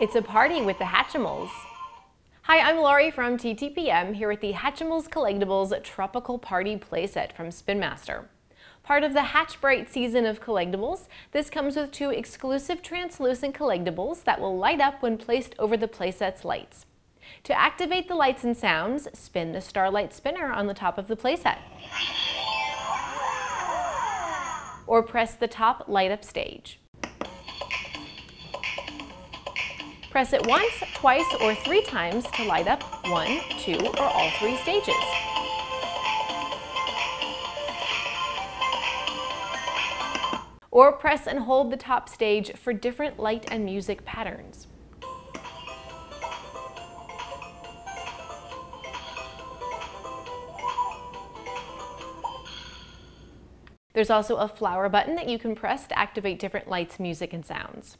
It's a party with the Hatchimals. Hi, I'm Laurie from TTPM here with the Hatchimals Colleggtibles Tropical Party playset from Spin Master. Part of the Hatch Bright season of collectibles, this comes with two exclusive translucent collectibles that will light up when placed over the playset's lights. To activate the lights and sounds, spin the Starlight spinner on the top of the playset. Or press the top light up stage. Press it once, twice, or three times to light up one, two, or all three stages. Or press and hold the top stage for different light and music patterns. There's also a flower button that you can press to activate different lights, music, and sounds.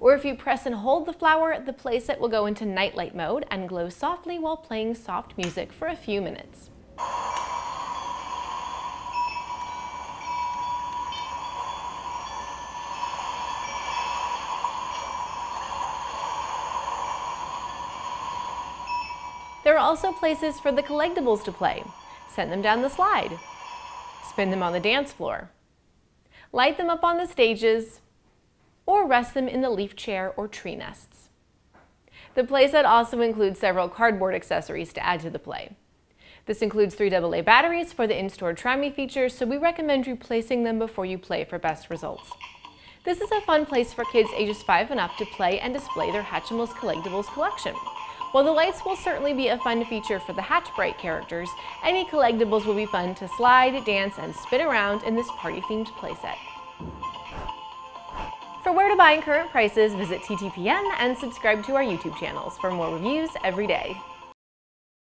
Or if you press and hold the flower, the playset will go into nightlight mode and glow softly while playing soft music for a few minutes. There are also places for the collectibles to play. Send them down the slide. Spin them on the dance floor. Light them up on the stages, or rest them in the leaf chair or tree nests. The playset also includes several cardboard accessories to add to the play. This includes three AA batteries for the in-store Try Me feature, so we recommend replacing them before you play for best results. This is a fun place for kids ages 5 and up to play and display their Hatchimals Colleggtibles collection. While the lights will certainly be a fun feature for the Hatchbright characters, any collectibles will be fun to slide, dance, and spin around in this party-themed playset. For where to buy and current prices, visit TTPM and subscribe to our YouTube channels for more reviews every day.